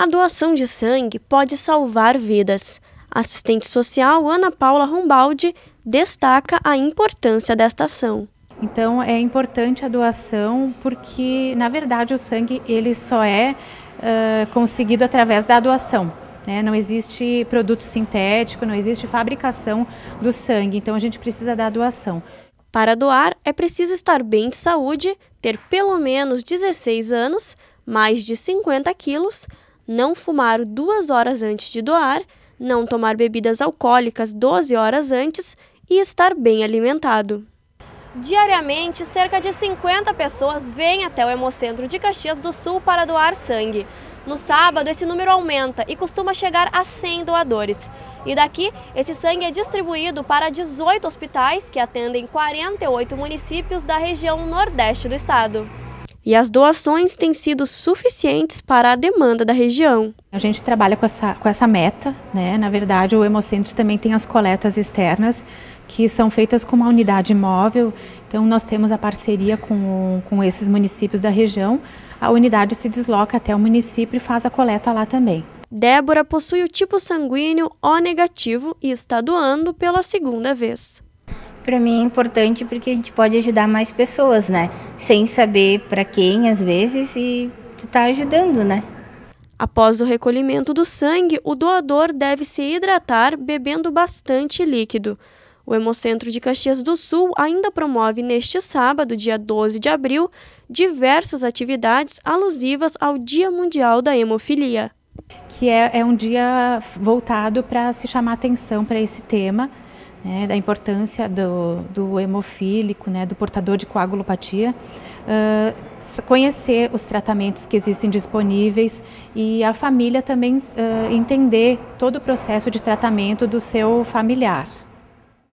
A doação de sangue pode salvar vidas. A assistente social Ana Paula Rombaldi destaca a importância desta ação. Então é importante a doação porque, na verdade, o sangue ele só é uh, conseguido através da doação. Né? Não existe produto sintético, não existe fabricação do sangue, então a gente precisa da doação. Para doar, é preciso estar bem de saúde, ter pelo menos 16 anos, mais de 50 quilos, não fumar duas horas antes de doar, não tomar bebidas alcoólicas 12 horas antes e estar bem alimentado. Diariamente, cerca de 50 pessoas vêm até o Hemocentro de Caxias do Sul para doar sangue. No sábado, esse número aumenta e costuma chegar a 100 doadores. E daqui, esse sangue é distribuído para 18 hospitais que atendem 48 municípios da região nordeste do estado. E as doações têm sido suficientes para a demanda da região. A gente trabalha com essa, com essa meta, né? Na verdade, o Hemocentro também tem as coletas externas que são feitas com uma unidade móvel. Então, nós temos a parceria com, com esses municípios da região. A unidade se desloca até o município e faz a coleta lá também. Débora possui o tipo sanguíneo O negativo e está doando pela segunda vez. Para mim é importante porque a gente pode ajudar mais pessoas, né? Sem saber para quem às vezes e tu tá ajudando, né? Após o recolhimento do sangue, o doador deve se hidratar bebendo bastante líquido. O Hemocentro de Caxias do Sul ainda promove neste sábado, dia 12 de abril, diversas atividades alusivas ao Dia Mundial da Hemofilia. Que é, é um dia voltado para se chamar atenção para esse tema, né, da importância do, do hemofílico, né, do portador de coagulopatia, uh, conhecer os tratamentos que existem disponíveis e a família também uh, entender todo o processo de tratamento do seu familiar.